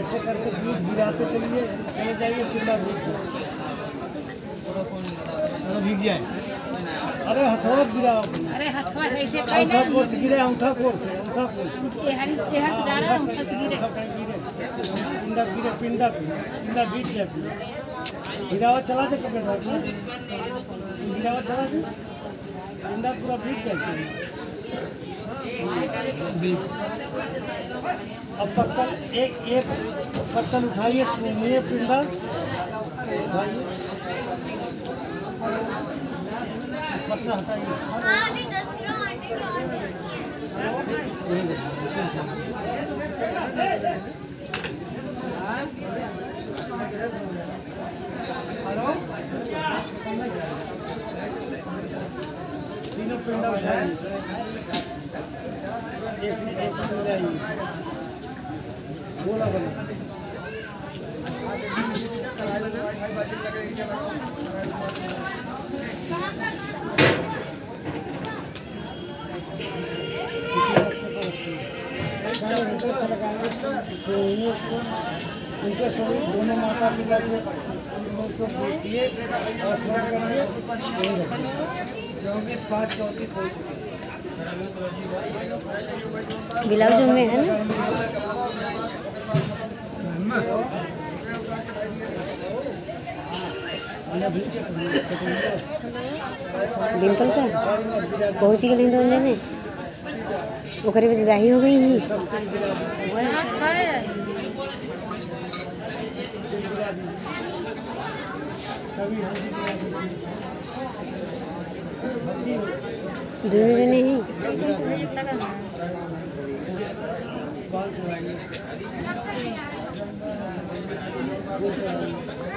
ऐसे करके दूध गिराते चलिए चले जाइए पिल्ला भीग चलो भीग जाए। अरे हथौड़ा गिराओ अरे हथवा ऐसे अंगूठा कैले कोर से गिरे अंगूठा कोर से अंगूठा कोर से एहरी एहर से डाला उठा से गिरे। अंगूठा कहीं गिरे। पिंडा गिरे पिंडा पिंडा बीच जाए। गिरावा चला दे कपड़े ढाक गिरावा चला दे। पिंडा पूरा बीच जाए। अब पत्तल एक एक पत्तल उठाइए सुनिए पिंडा। उठाइए हटाइए। और तीनों पिंडा उठाइए एक में एक पिंडा ही गोला बना उनके स्वरूप दोनों माता पिता के को देखिए और स्मरण करिए यही रखिए ब्लाउज में है ना? डिम्पल का? पहुँच गए डोले में ओकरे में विदाई हो गई ही। दोनों जने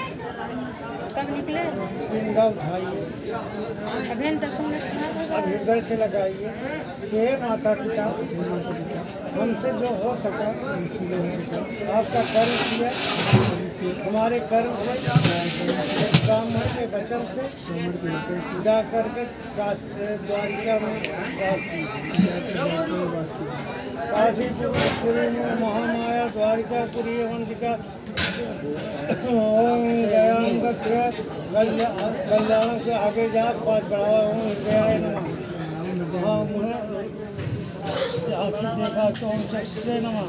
कब निकले अभी दस मिनट अब हृदय से लगाइए हे। माता पिता हमसे जो हो सका आपका कर्म किया हमारे कर्म से ब्राह्मण के वचन से जा करके द्वारिका में वास की काशीपुरी में महामाया द्वारिकापुरी वंशिका ओम गयान कल्याण से आगे जा, पाँच बढ़ावा ओम हृदयाय नमः। हाँ देखा तो ओम चक्षुषे नमः।